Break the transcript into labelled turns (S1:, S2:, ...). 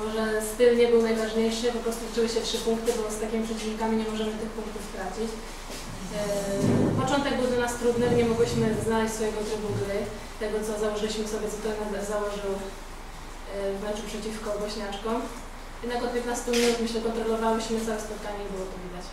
S1: Może styl nie był najważniejszy, po prostu liczyły się trzy punkty, bo z takimi przeciwnikami nie możemy tych punktów stracić. Yy, początek był dla nas trudny, nie mogłyśmy znaleźć swojego trybu gry, tego co założyliśmy sobie, co trener założył yy, w meczu przeciwko Bośniaczkom. Jednak od 15 minut myślę kontrolowałyśmy całe spotkanie i było to widać.